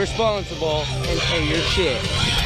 responsible and pay your shit.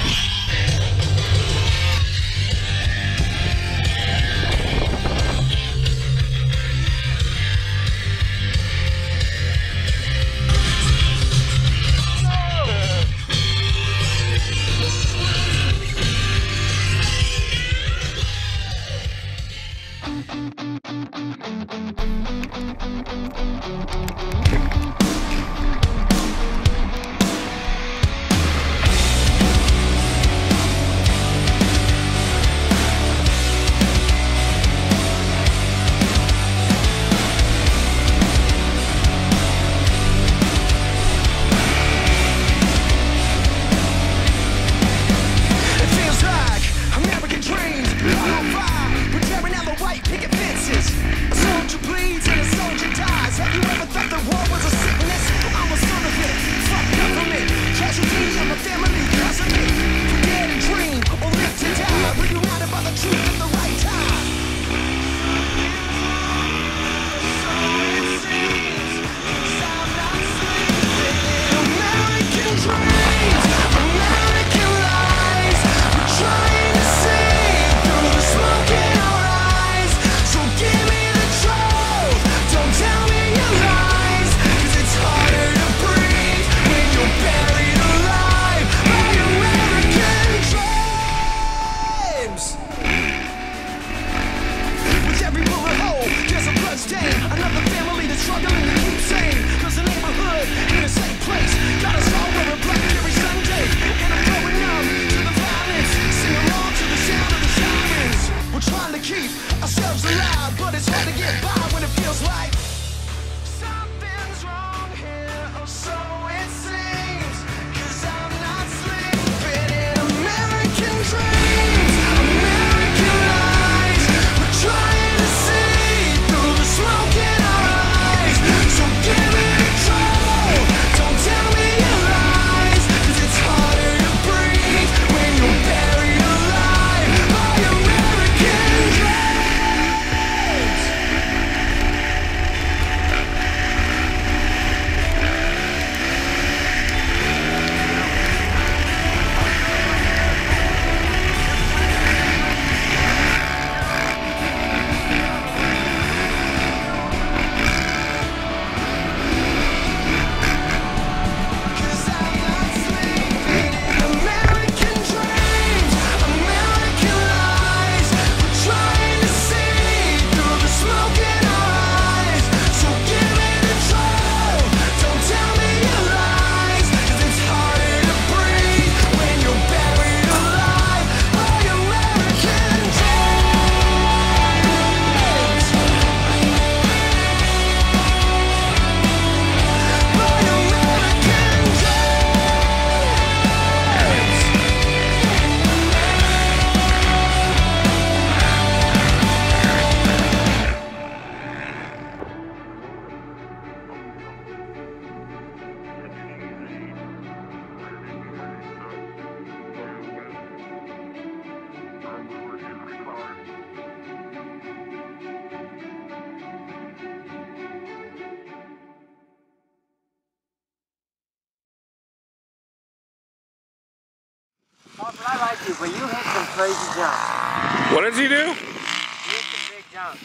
crazy jump. What does he do? He hits a big jump.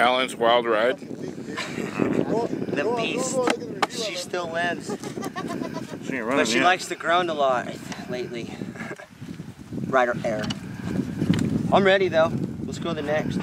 Allen's wild ride. The beast. She still lives. but she likes the ground a lot lately. Rider air. I'm ready though. Let's go to the next.